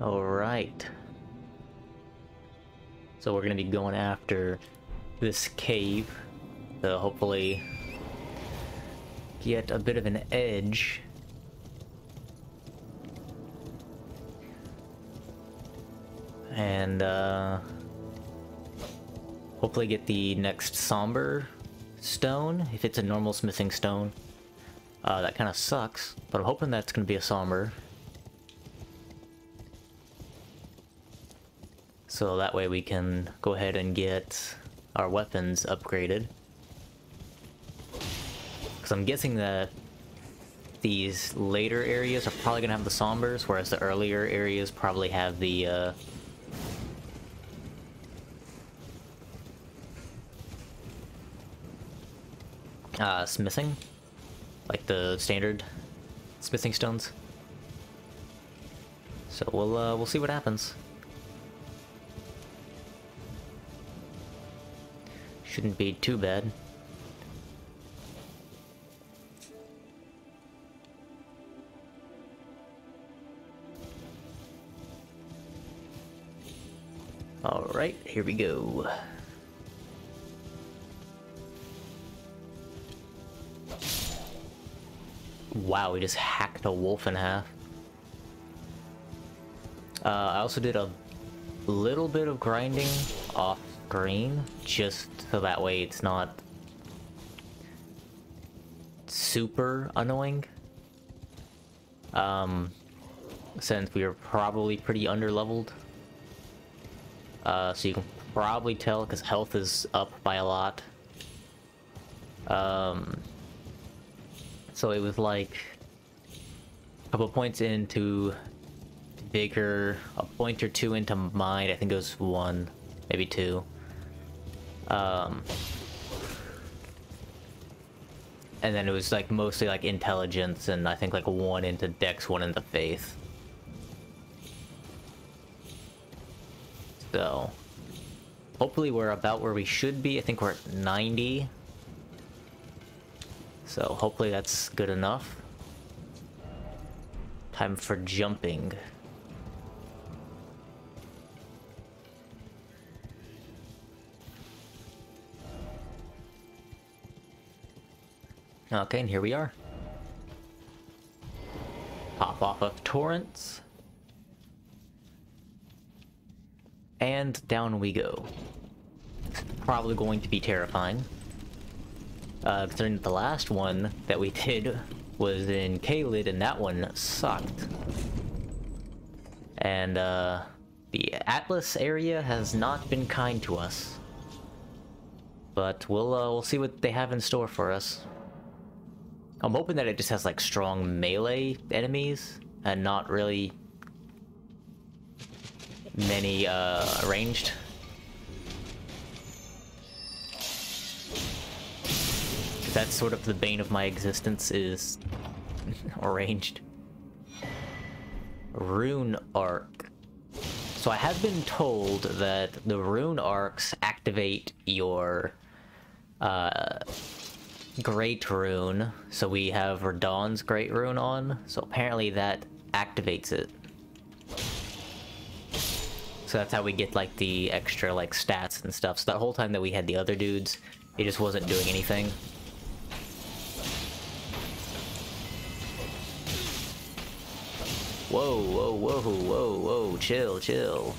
Alright. So we're gonna be going after this cave to hopefully get a bit of an edge. And uh, hopefully get the next somber stone, if it's a normal smithing stone. Uh, that kind of sucks, but I'm hoping that's going to be a somber. So that way we can go ahead and get our weapons upgraded. Because I'm guessing that these later areas are probably going to have the sombers, whereas the earlier areas probably have the uh, uh, smithing, like the standard smithing stones. So we'll uh, we'll see what happens. Shouldn't be too bad. Alright, here we go. Wow, we just hacked a wolf in half. Uh, I also did a little bit of grinding off screen, just so that way it's not super annoying. Um, since we are probably pretty underleveled. Uh, so you can probably tell because health is up by a lot. Um, so it was like a couple points into vigor, a point or two into mine. I think it was one, maybe two. Um, and then it was like mostly like intelligence and I think like one into dex, one into faith. So, hopefully we're about where we should be. I think we're at 90. So hopefully that's good enough. Time for jumping. Okay, and here we are. Pop off of torrents. And down we go. Probably going to be terrifying. Uh, considering the last one that we did was in Caelid, and that one sucked. And, uh, the Altus area has not been kind to us. But we'll, uh, we'll see what they have in store for us. I'm hoping that it just has, like, strong melee enemies, and not really many, uh, ranged that's sort of the bane of my existence is arranged. Rune Arc. So I have been told that the rune arcs activate your uh, Great Rune. So we have Radahn's Great Rune on. So apparently that activates it. So that's how we get like the extra like stats and stuff. So that whole time that we had the other dudes, it just wasn't doing anything. Whoa, whoa, whoa, whoa, whoa, chill, chill.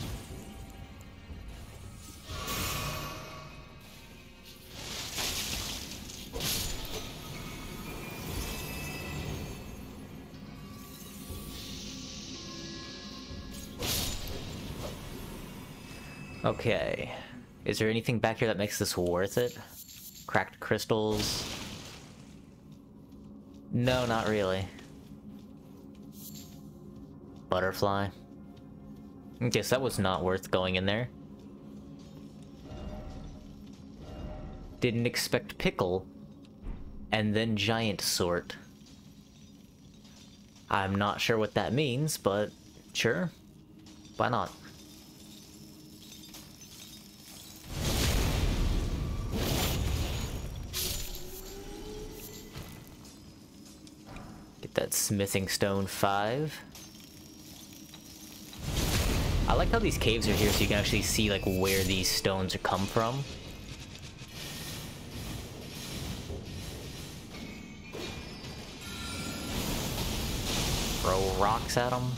Okay. Is there anything back here that makes this worth it? Cracked crystals? No, not really. Butterfly. Guess that was not worth going in there. Didn't expect pickle. And then giant sort. I'm not sure what that means, but sure. Why not? Get that smithing stone 5. I like how these caves are here so you can actually see like where these stones are come from. Throw rocks at them.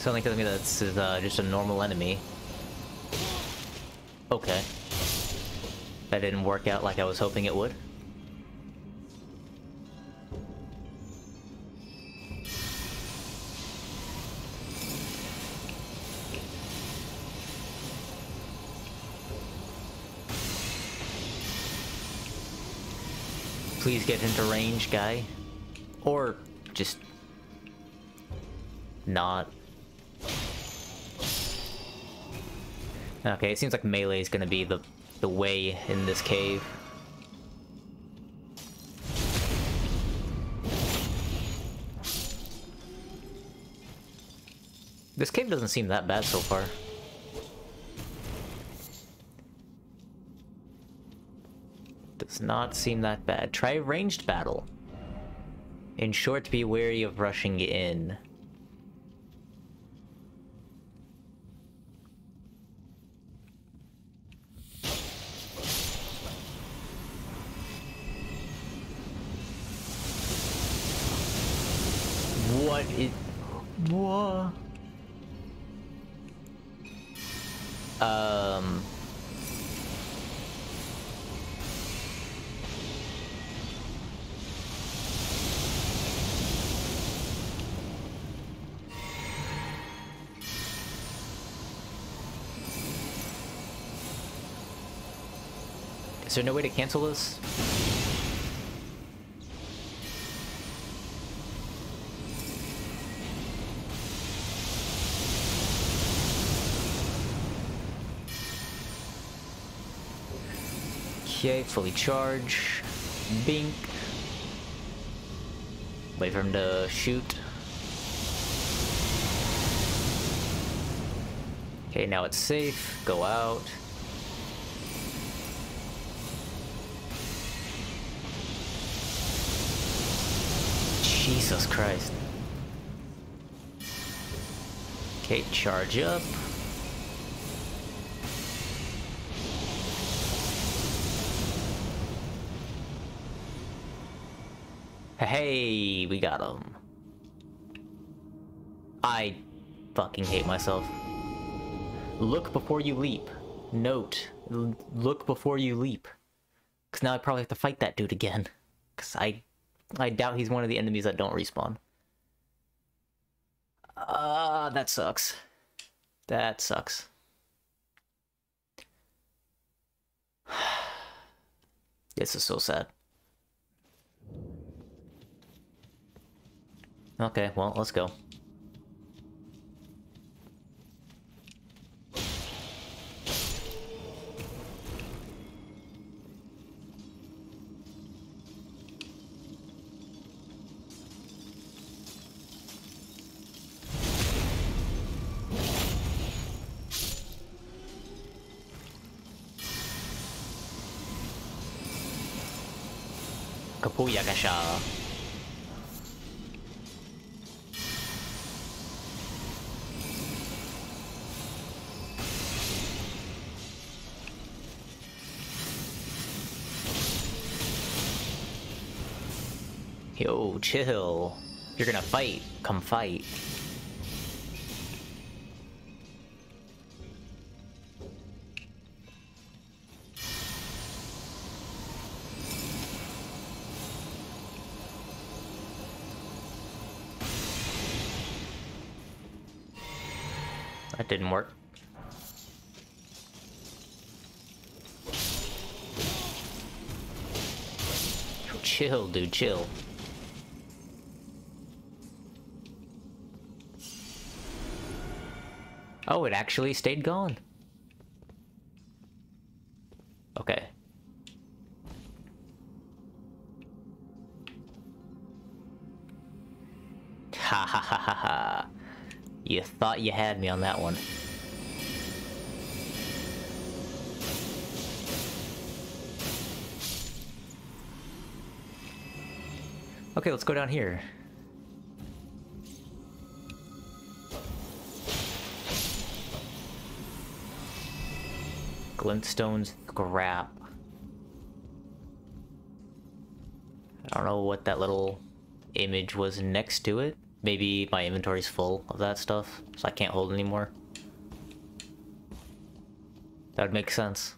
Something tells me that's uh, just a normal enemy. Okay. That didn't work out like I was hoping it would. Please get into range, guy. Or just not. Okay, it seems like melee is gonna be the the way in this cave. This cave doesn't seem that bad so far. Does not seem that bad. Try ranged battle. In short, be wary of rushing in. What is... What? Um... Is there no way to cancel this? Okay, fully charge. Bink. Wait for him to shoot. Okay, now it's safe. Go out. Jesus Christ. Okay, charge up. Hey, we got him. I fucking hate myself. Look before you leap. Note, look before you leap. Because now I probably have to fight that dude again. Because I, I doubt he's one of the enemies that don't respawn. Ah, uh, that sucks. That sucks. this is so sad. Okay, well, let's go. Kapuya Yo, chill. You're gonna fight. Come fight. That didn't work. Chill, dude, chill. Oh, it actually stayed gone. Okay. Ha ha ha ha ha. You thought you had me on that one. Okay, let's go down here. Glintstone scrap. I don't know what that little image was next to it. Maybe my inventory's full of that stuff, so I can't hold anymore. That would make sense.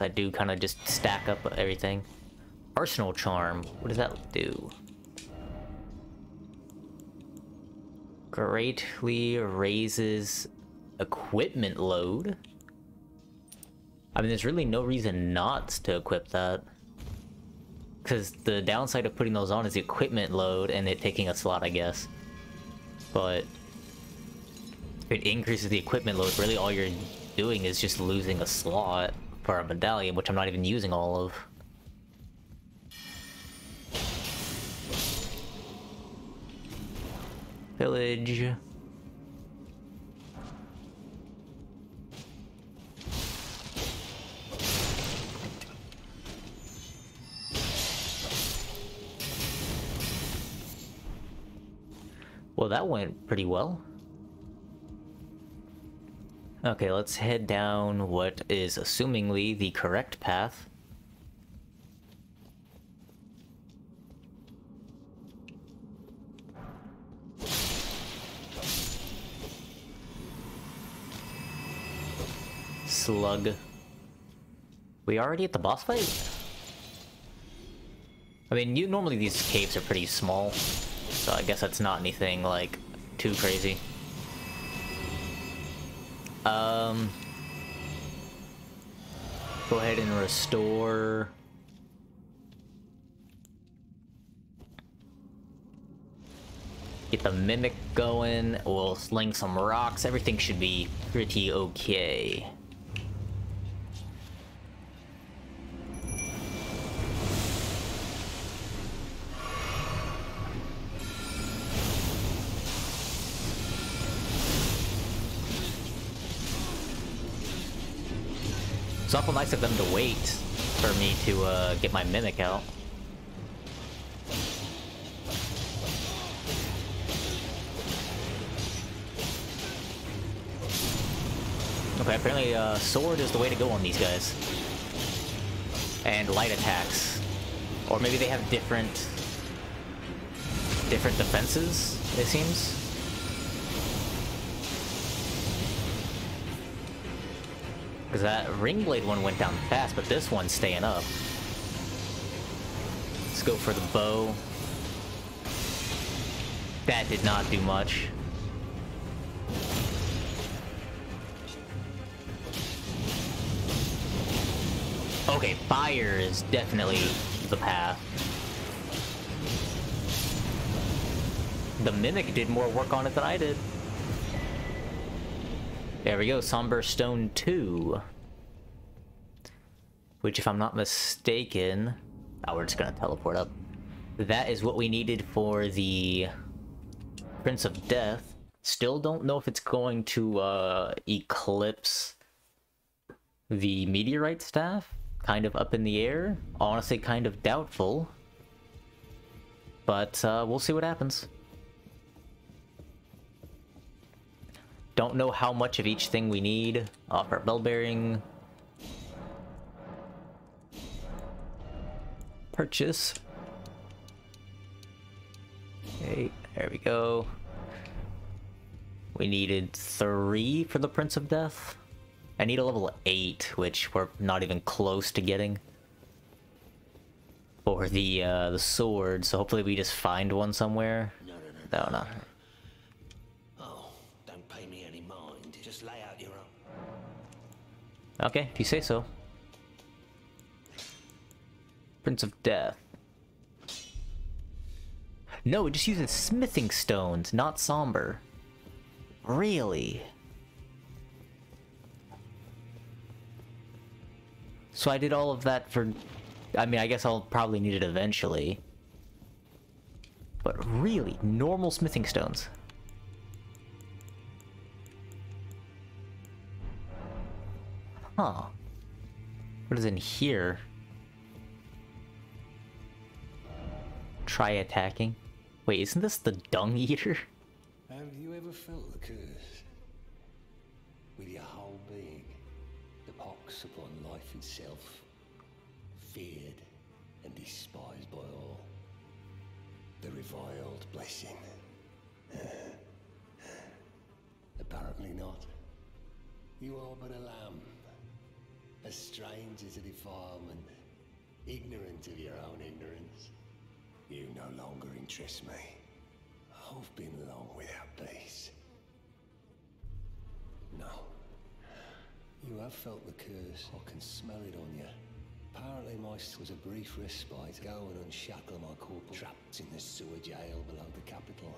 I do kind of just stack up everything. Arsenal Charm, what does that do? Greatly raises equipment load. I mean, there's really no reason not to equip that. Because the downside of putting those on is the equipment load and it taking a slot, I guess. But it increases the equipment load, really all you're doing is just losing a slot for a medallion, which I'm not even using all of. Village. Well, that went pretty well. Okay, let's head down what is assumingly the correct path. Slug. We already at the boss fight? I mean, you normally these caves are pretty small. So I guess that's not anything, like, too crazy. Um... Go ahead and restore... Get the Mimic going, we'll sling some rocks, everything should be pretty okay. Nice of them to wait for me to uh, get my Mimic out. Okay, apparently uh, sword is the way to go on these guys. And light attacks. Or maybe they have different... different defenses, it seems. Because that ring blade one went down fast, but this one's staying up. Let's go for the bow. That did not do much. Okay, fire is definitely the path. The Mimic did more work on it than I did. There we go, Somber Stone 2. Which, if I'm not mistaken... Oh, we're just gonna teleport up. That is what we needed for the Prince of Death. Still don't know if it's going to uh, eclipse the Meteorite Staff. Kind of up in the air. Honestly, kind of doubtful. But uh, we'll see what happens. Don't know how much of each thing we need. Off our bell bearing. Purchase. Okay, there we go. We needed three for the Prince of Death. I need a level 8, which we're not even close to getting. For the, uh, the sword, so hopefully we just find one somewhere. No, no, no. no, Okay, if you say so. Prince of Death. No, it just uses smithing stones, not somber. Really? So I did all of that for... I mean, I guess I'll probably need it eventually. But really, normal smithing stones. Huh. What is in here? Try attacking. Wait, isn't this the Dung Eater? Have you ever felt the curse? With your whole being, the pox upon life itself, feared and despised by all. The reviled blessing. Apparently not. You are but a lamb, a stranger to defilement, ignorant of your own ignorance. You no longer interest me. I've been long without peace. No. You have felt the curse. I can smell it on you. Apparently my was a brief respite. to Go and unshackle my corporal trapped in the sewer jail below the capital.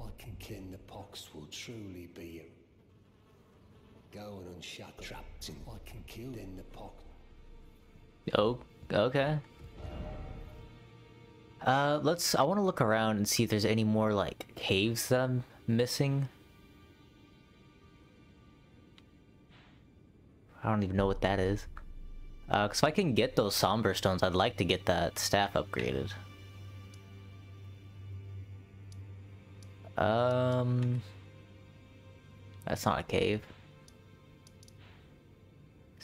I can ken the pox will truly be Go and unshackle trapped in I can kill in the pox. Oh, okay. Uh, let's, I want to look around and see if there's any more, like, caves that I'm missing. I don't even know what that is. Uh, cause if I can get those somber stones, I'd like to get that staff upgraded. Um, that's not a cave.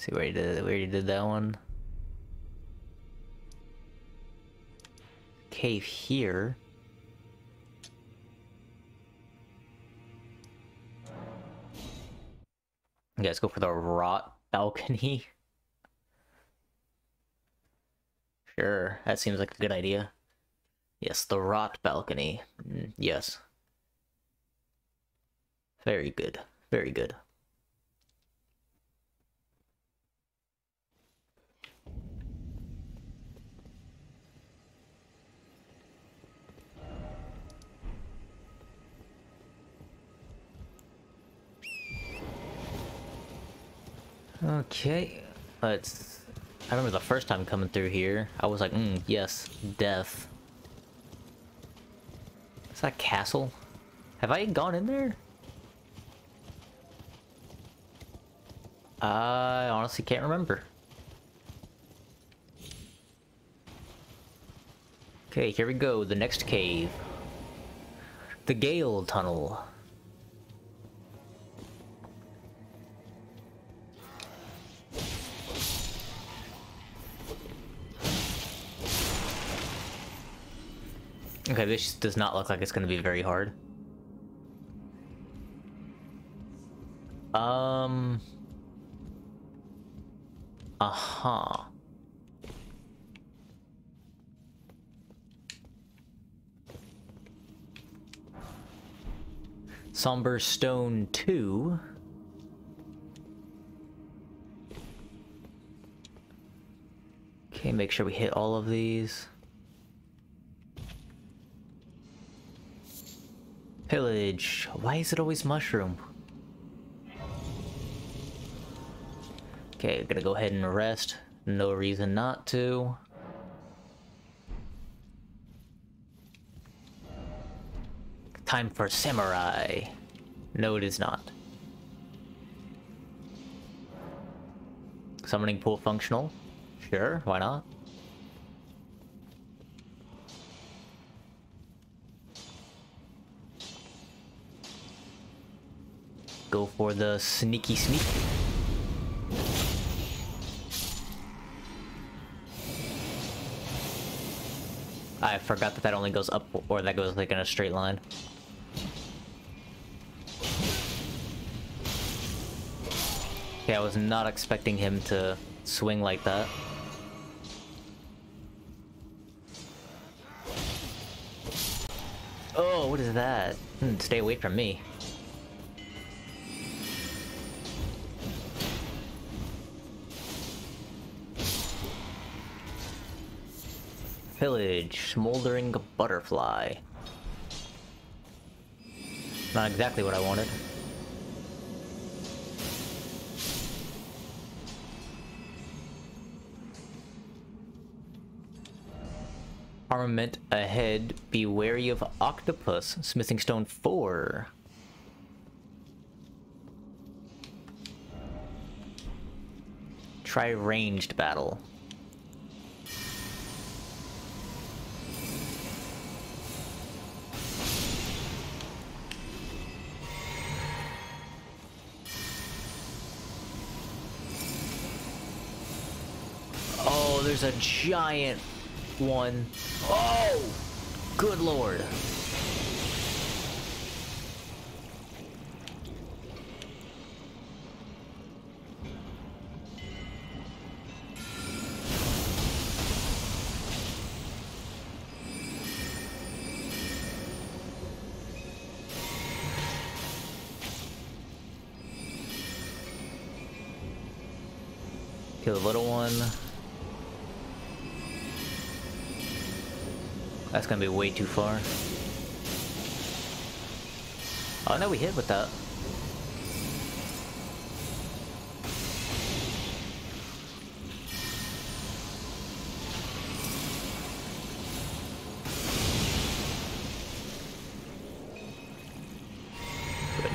See where he did, where he did that one. cave here. You guys go for the rot balcony. Sure, that seems like a good idea. Yes, the rot balcony. Mm, yes. Very good. Very good. Okay, let's... I remember the first time coming through here, I was like, mm, yes, death. Is that castle? Have I gone in there? I honestly can't remember. Okay, here we go, the next cave. The Gael Tunnel. Okay, this does not look like it's going to be very hard. Um... Uh-huh. Somber Stone 2. Okay, make sure we hit all of these. Pillage. Why is it always mushroom? Okay, gonna go ahead and rest. No reason not to. Time for samurai. No, it is not. Summoning pool functional? Sure, why not? Go for the sneaky sneak. I forgot that that only goes up, or that goes like in a straight line. Okay, I was not expecting him to swing like that. Oh, what is that? Hmm, stay away from me. Pillage, Smoldering Butterfly. Not exactly what I wanted. Armament ahead, be wary of octopus, smithing stone 4. Try ranged battle. A giant one. Oh! Good lord. Kill the little one. That's gonna be way too far. Oh no, we hit with that.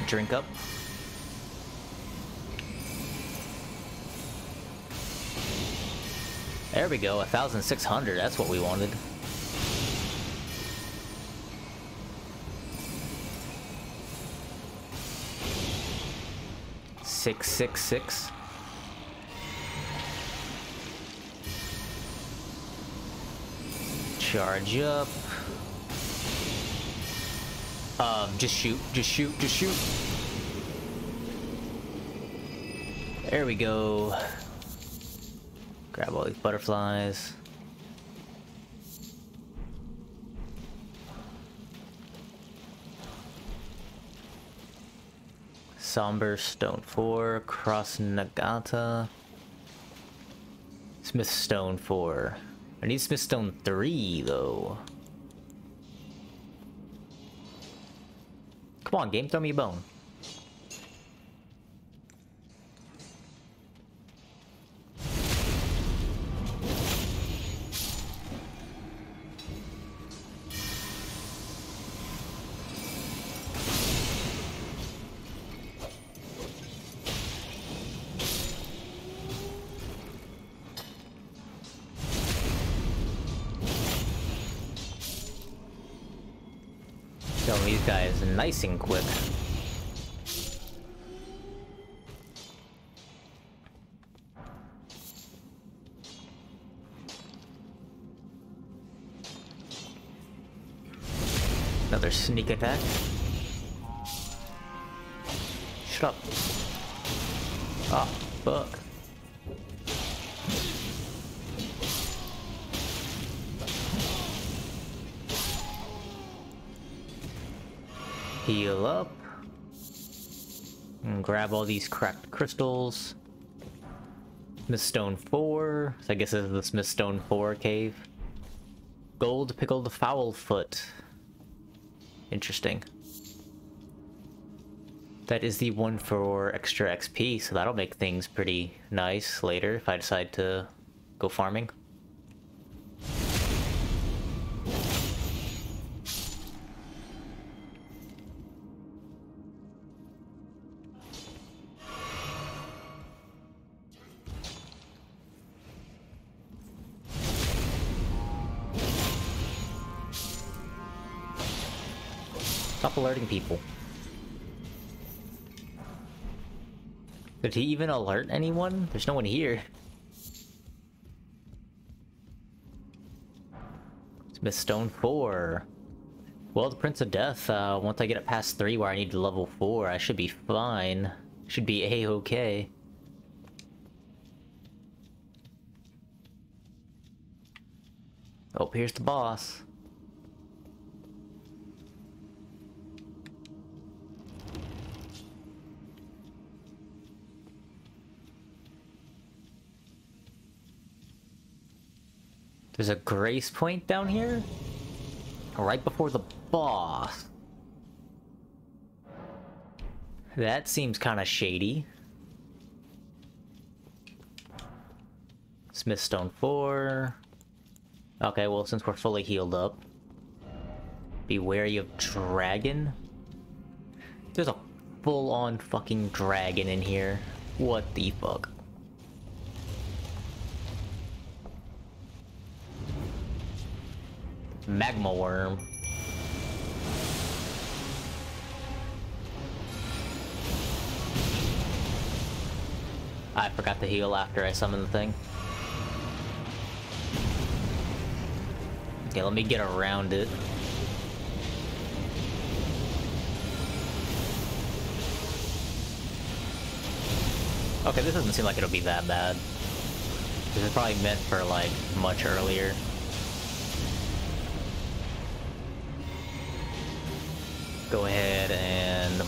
Drink up. There we go, 1,600, that's what we wanted. Six, six, six. Charge up. Um, just shoot, just shoot, just shoot. There we go. Grab all these butterflies. Somber Stone 4, Cross Naginata. Smith Stone 4. I need Smith Stone 3 though. Come on, game, throw me a bone. Quick. Another sneak attack. Grab all these cracked crystals. Smith Stone 4. So I guess this is the Smith Stone 4 cave. Gold pickled fowl foot. Interesting. That is the one for extra XP, so that'll make things pretty nice later if I decide to go farming. People. Did he even alert anyone? There's no one here. It's Miss Stone 4. Well, the Prince of Death, uh, once I get it past 3 where I need to level 4, I should be fine. Should be a-okay. Oh, here's the boss. There's a grace point down here? Right before the boss. That seems kind of shady. Smithstone 4. Okay, well, since we're fully healed up. Be wary of dragon. There's a full-on fucking dragon in here. What the fuck? Magma Wyrm. I forgot to heal after I summoned the thing. Okay, let me get around it. Okay, this doesn't seem like it'll be that bad. This is probably meant for, like, much earlier. Go ahead and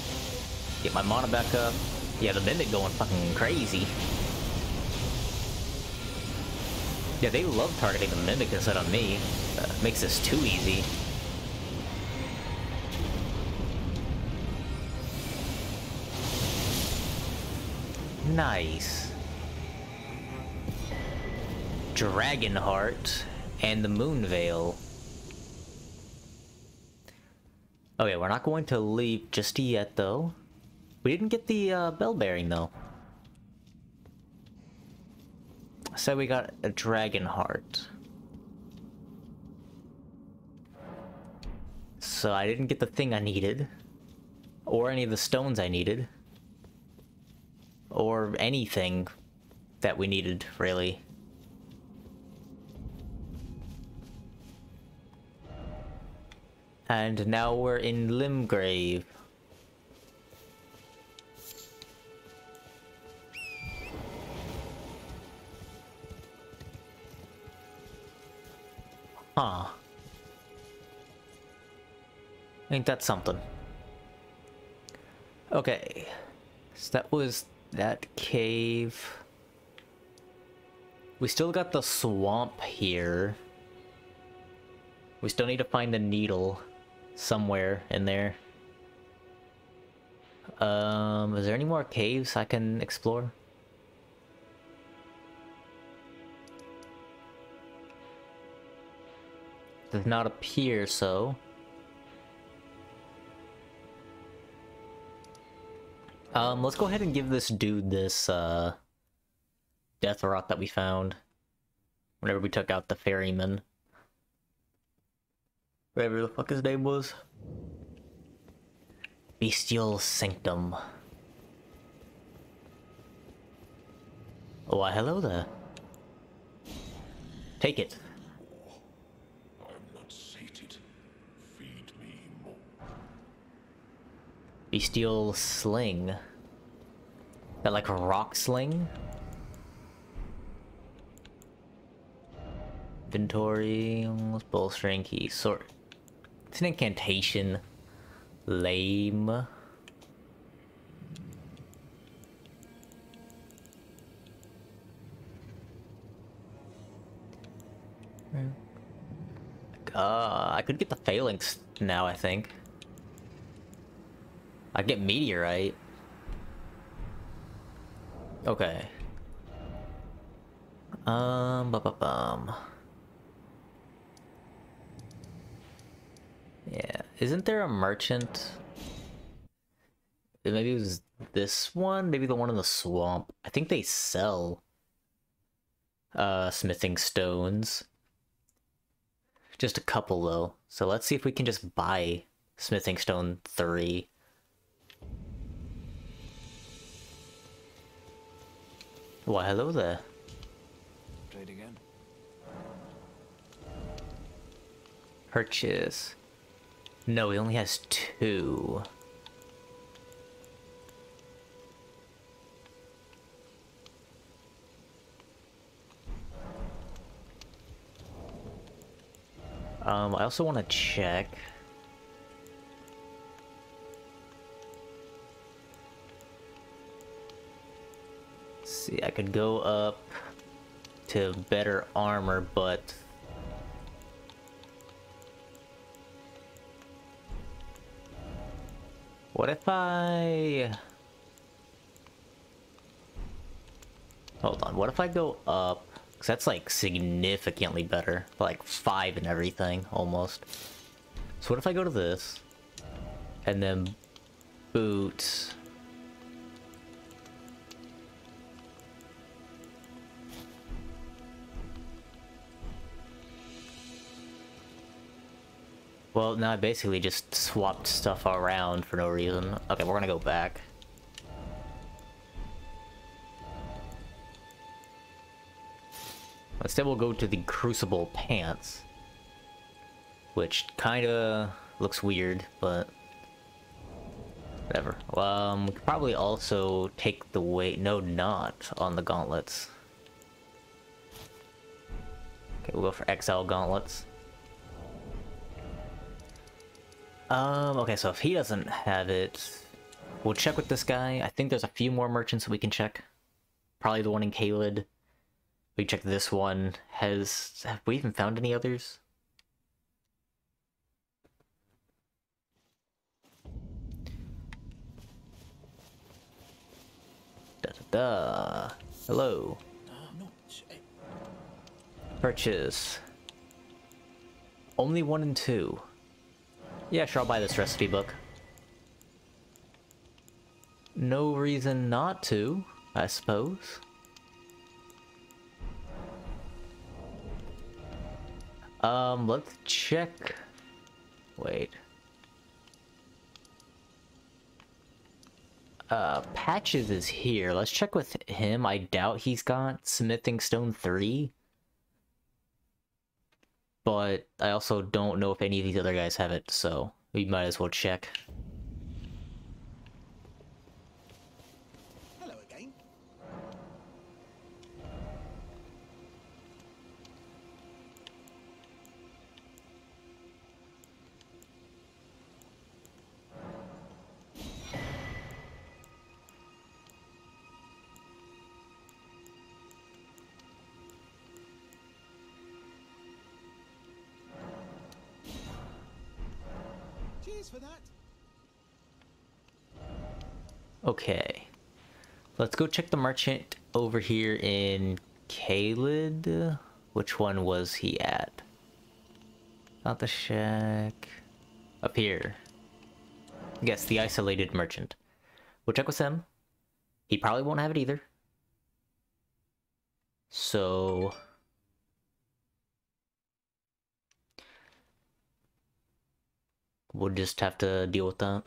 get my mana back up. Yeah, the Mimic going fucking crazy. Yeah, they love targeting the Mimic instead of me. Uh, makes this too easy. Nice. Dragonheart and the Moon Veil. Okay, we're not going to leave just yet, though. We didn't get the uh, bell bearing, though. So we got a dragon heart. So I didn't get the thing I needed. Or any of the stones I needed. Or anything that we needed, really. And now we're in Limgrave. Huh. Ain't that something? Okay. So that was that cave. We still got the swamp here. We still need to find the needle somewhere in there. Um, is there any more caves I can explore? Does not appear so. Um, let's go ahead and give this dude this, uh, death rot that we found. Whenever we took out the ferryman. Whatever the fuck his name was. Bestial Sanctum. Oh, why, hello there. Take it. I'm not sated. Feed me more. Bestial Sling. That like a rock sling? Inventory, bowstring key, sort. It's an incantation. Lame. Uh, I could get the phalanx now, I think. I get meteorite. Okay. Um, bum. Yeah, isn't there a merchant? Maybe it was this one, maybe the one in the swamp. I think they sell uh smithing stones. Just a couple though. So let's see if we can just buy smithing stone 3. Why, hello there. Trade again. Purchase. No, he only has two. Um, I also want to check. see, I could go up to better armor, but... What if I... Hold on, what if I go up? Because that's like significantly better. Like 5 and everything, almost. So what if I go to this? And then boots... Well, now I basically just swapped stuff around for no reason. Okay, we're gonna go back. Instead we'll go to the Crucible Pants. which kind of looks weird, but whatever. Um, we could probably also take the weight. No, not on the gauntlets. Okay, we'll go for XL gauntlets. Um, okay, so if he doesn't have it, we'll check with this guy. I think there's a few more merchants we can check. Probably the one in Caelid. We check this one. Has have we even found any others? Da da da. Hello. Purchase. Only one and two. Yeah, sure, I'll buy this recipe book. No reason not to, I suppose. Um, let's check... Wait. Uh, Patches is here. Let's check with him. I doubt he's got Smithing Stone 3. But I also don't know if any of these other guys have it, so we might as well check. Okay. Let's go check the merchant over here in Caelid. Which one was he at? Not the shack. Up here. Yes, the isolated merchant. We'll check with him. He probably won't have it either. So... We'll just have to deal with that.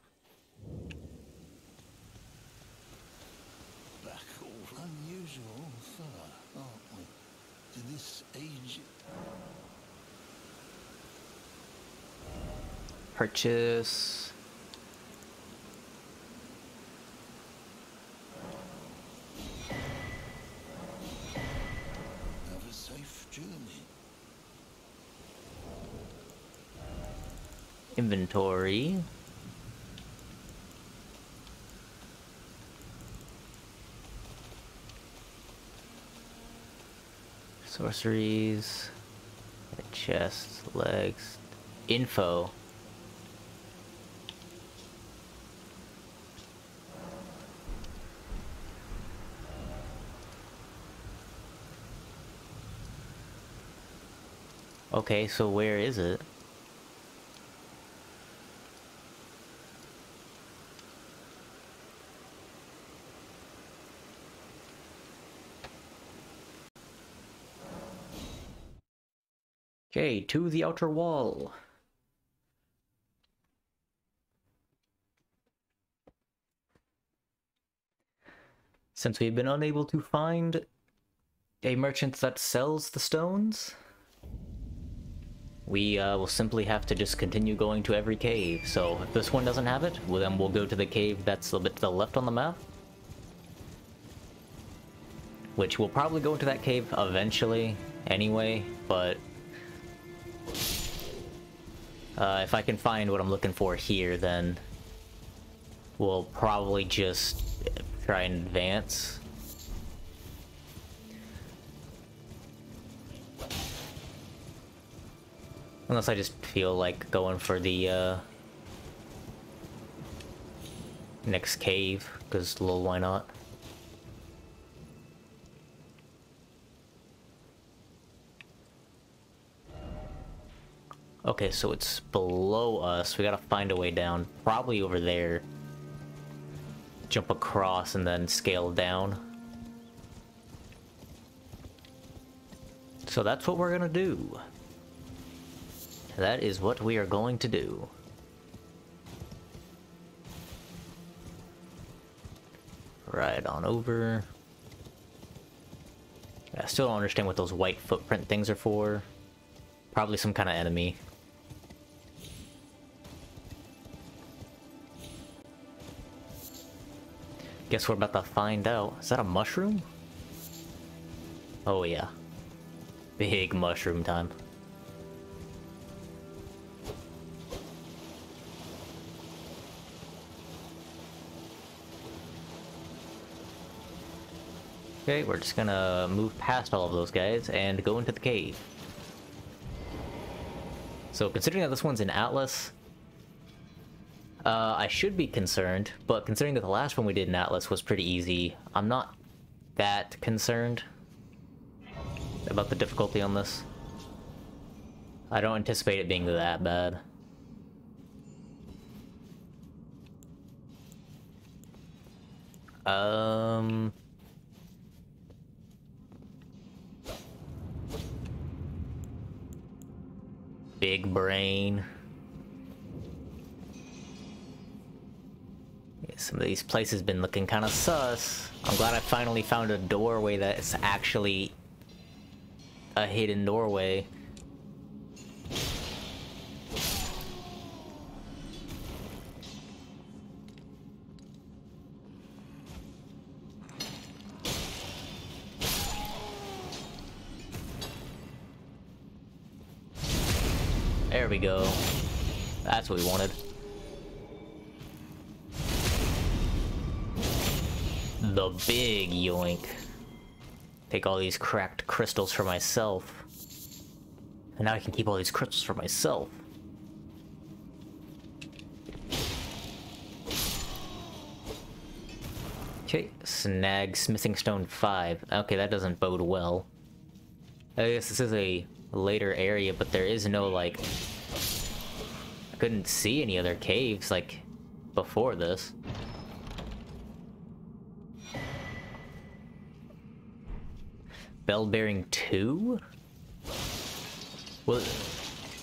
Back all unusual fella, aren't we? To this age. Purchase. Have a safe journey. Inventory. Sorceries. Chest, legs. Info. Okay, so where is it? Okay, to the outer wall. Since we've been unable to find a merchant that sells the stones, we uh, will simply have to just continue going to every cave. So if this one doesn't have it, well then we'll go to the cave that's a bit to the left on the map. Which we'll probably go into that cave eventually anyway, but uh, if I can find what I'm looking for here, then we'll probably just try and advance. Unless I just feel like going for the uh, next cave, because lol, why not? Okay, so it's below us. We gotta find a way down. Probably over there. Jump across and then scale down. So that's what we're gonna do. That is what we are going to do. Right on over. I still don't understand what those white footprint things are for. Probably some kind of enemy. Guess we're about to find out. Is that a mushroom? Oh yeah. Big mushroom time. Okay, we're just gonna move past all of those guys and go into the cave. So considering that this one's in Altus, uh, I should be concerned, but considering that the last one we did in Altus was pretty easy, I'm not that concerned about the difficulty on this. I don't anticipate it being that bad. Um... Big brain. Yeah, some of these places been looking kind of sus. I'm glad I finally found a doorway that's actually a hidden doorway. We go. That's what we wanted. The big yoink. Take all these cracked crystals for myself. And now I can keep all these crystals for myself. Okay, snag smithing stone 5. Okay, that doesn't bode well. I guess this is a later area, but there is no, like... I couldn't see any other caves, like, before this. Bell bearing 2? Well,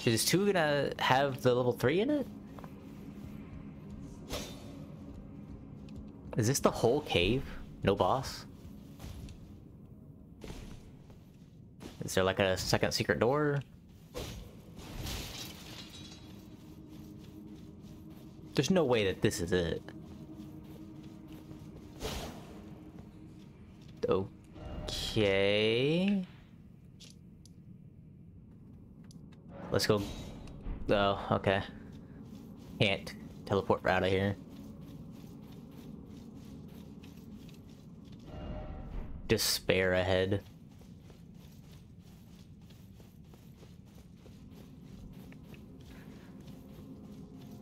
is 2 gonna have the level 3 in it? Is this the whole cave? No boss? Is there like a second secret door? There's no way that this is it. Okay. Let's go. Oh, okay. Can't teleport out of here. Despair ahead.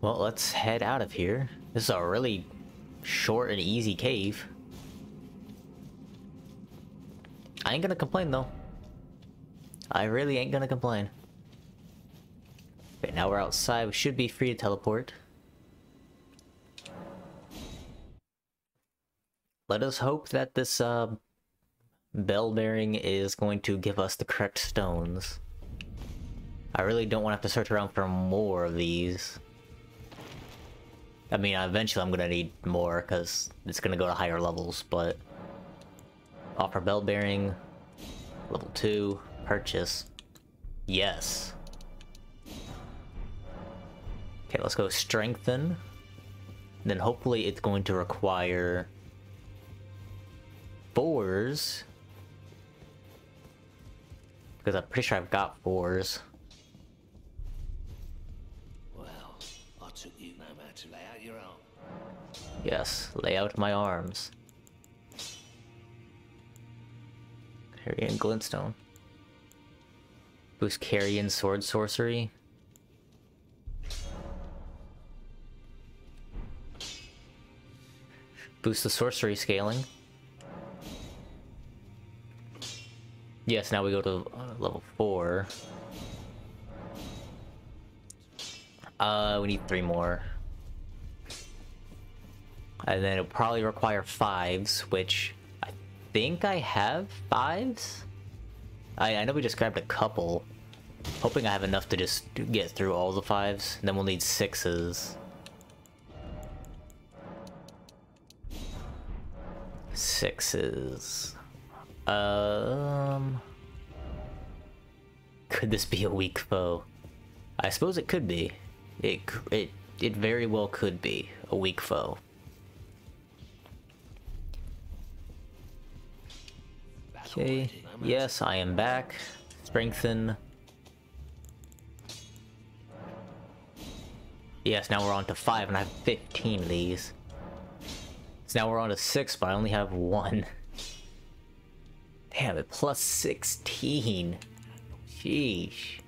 Well, let's head out of here. This is a really short and easy cave. I ain't gonna complain though. I really ain't gonna complain. Okay, now we're outside. We should be free to teleport. Let us hope that this uh, bell bearing is going to give us the correct stones. I really don't want to have to search around for more of these. I mean, eventually I'm gonna need more because it's gonna go to higher levels, but offer bell bearing, level two, purchase, yes. Okay, let's go strengthen. Then hopefully it's going to require fours. Because I'm pretty sure I've got fours. Yes, lay out my arms. Carrion Glintstone. Boost Carrion Sword Sorcery. Boost the sorcery scaling. Yes, now we go to uh, level 4. Uh, we need three more. And then it'll probably require fives, which I think I have fives? I, I know we just grabbed a couple. Hoping I have enough to just get through all the fives. And then we'll need sixes. Sixes. Um... Could this be a weak foe? I suppose it could be. It, it, it very well could be a weak foe. Okay. Yes, I am back. Strengthen. Yes, now we're on to five, and I have 15 of these. So now we're on to six, but I only have one. Damn it, plus 16. Sheesh.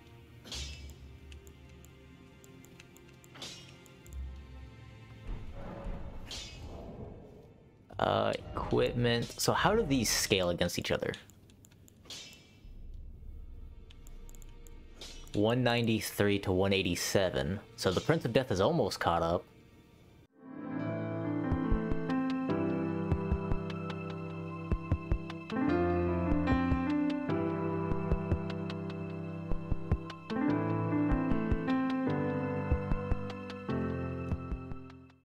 Uh, equipment. So how do these scale against each other? 193 to 187. So the Prince of Death is almost caught up.